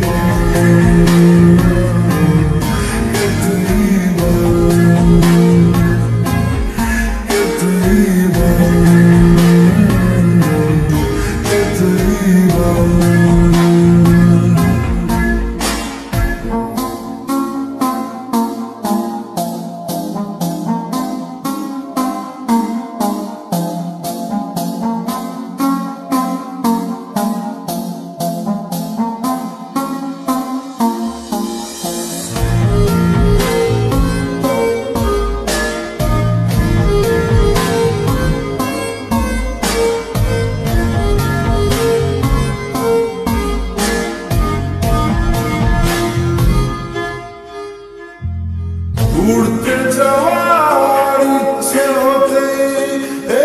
you. যাওয়ার ইচ্ছে হতেই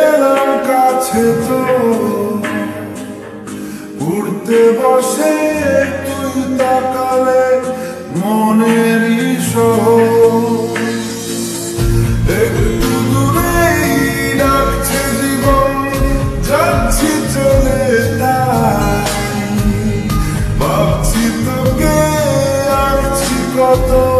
এলাম কাছে তো। উঠতে বসে তুই তাকালে মনেরই শহর todo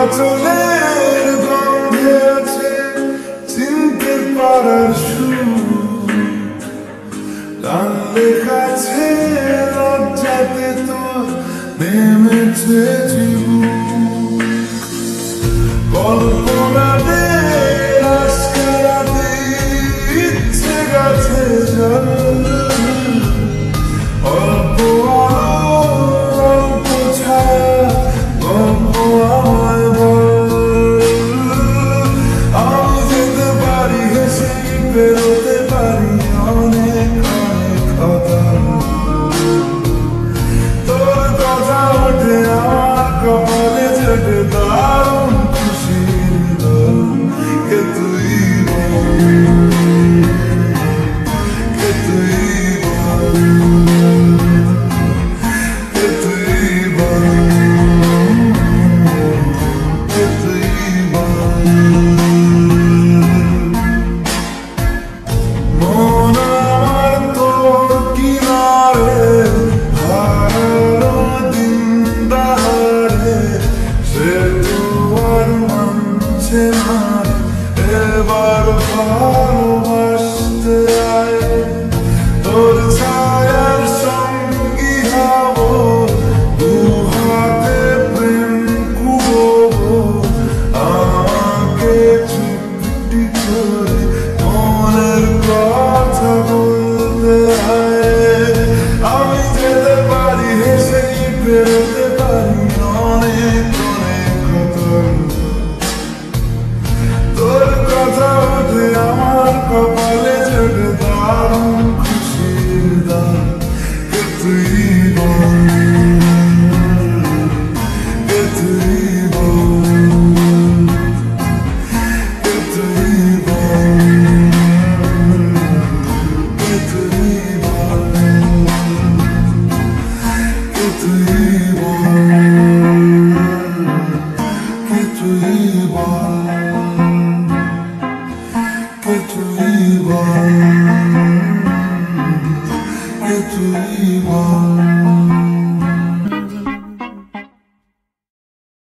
আচলের গন্ধে আছে চিনতে পারার সুর। গান লজ্জাতে তো নেমেছে জীবন। কল্পনা দিছে এবার ভালোবাসা।